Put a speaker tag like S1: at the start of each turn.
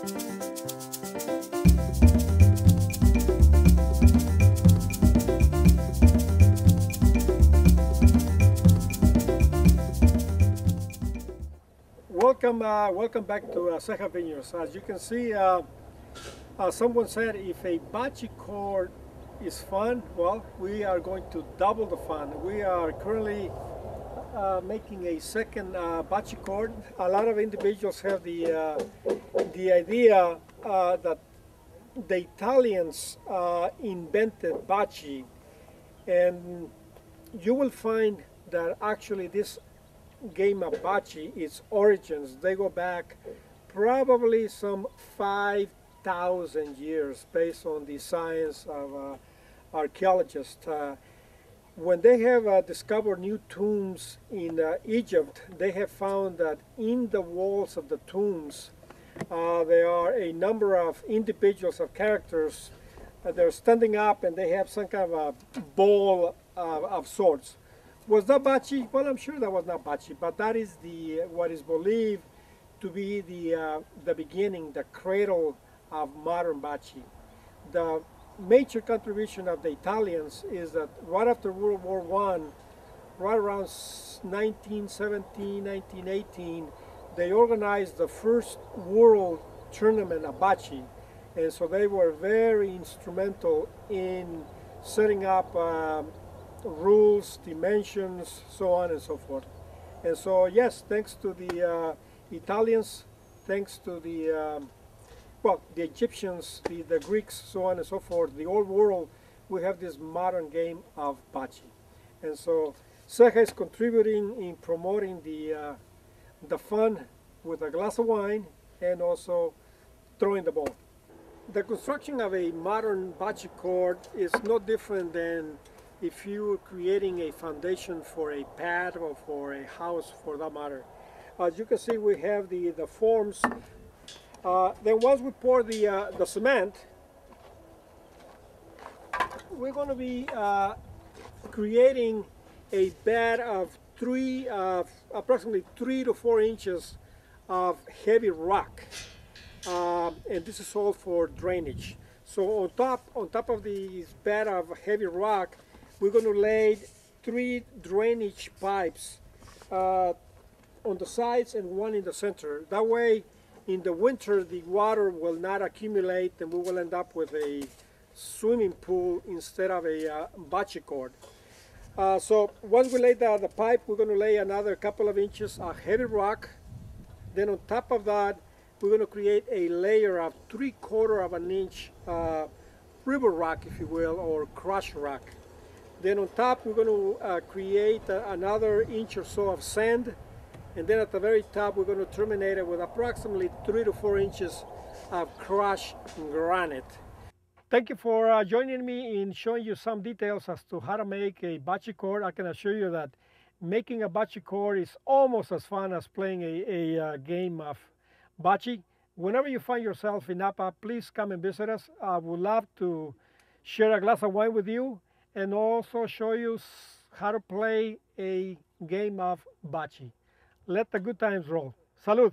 S1: Welcome, uh, welcome back to uh, Ceja Vineyards. As you can see, uh, uh, someone said if a bocce court is fun, well, we are going to double the fun. We are currently uh, making a second uh, bocce court. A lot of individuals have the uh, the idea uh, that the Italians uh, invented bocce, and you will find that actually this game of bocce, its origins, they go back probably some 5,000 years based on the science of uh, archaeologists. Uh, when they have uh, discovered new tombs in uh, Egypt, they have found that in the walls of the tombs, uh, there are a number of individuals of characters. Uh, they're standing up and they have some kind of a ball of sorts. Was that bocce? Well, I'm sure that was not bocce, but that is the what is believed to be the uh, the beginning, the cradle of modern bocce. The major contribution of the Italians is that right after World War One, right around 1917, 1918, they organized the first world tournament of bocce, and so they were very instrumental in setting up. Um, rules, dimensions, so on and so forth. And so, yes, thanks to the uh, Italians, thanks to the, um, well, the Egyptians, the, the Greeks, so on and so forth, the old world, we have this modern game of bocce. And so, Ceja is contributing in promoting the, uh, the fun with a glass of wine and also throwing the ball. The construction of a modern bocce court is no different than if you're creating a foundation for a pad or for a house for that matter. As you can see we have the, the forms. Uh, then once we pour the, uh, the cement, we're going to be uh, creating a bed of three, uh, approximately three to four inches of heavy rock. Um, and this is all for drainage. So on top, on top of this bed of heavy rock, we're going to lay three drainage pipes uh, on the sides and one in the center. That way, in the winter, the water will not accumulate and we will end up with a swimming pool instead of a uh, bocce. Uh, so once we lay the, the pipe, we're going to lay another couple of inches of heavy rock. Then on top of that, we're going to create a layer of three quarter of an inch uh, river rock, if you will, or crush rock. Then on top we're going to uh, create uh, another inch or so of sand and then at the very top we're going to terminate it with approximately three to four inches of crushed granite. Thank you for uh, joining me in showing you some details as to how to make a bocce court. I can assure you that making a bocce court is almost as fun as playing a, a uh, game of bocce. Whenever you find yourself in Napa, please come and visit us. I would love to share a glass of wine with you and also show you how to play a game of bocce let the good times roll. Salud!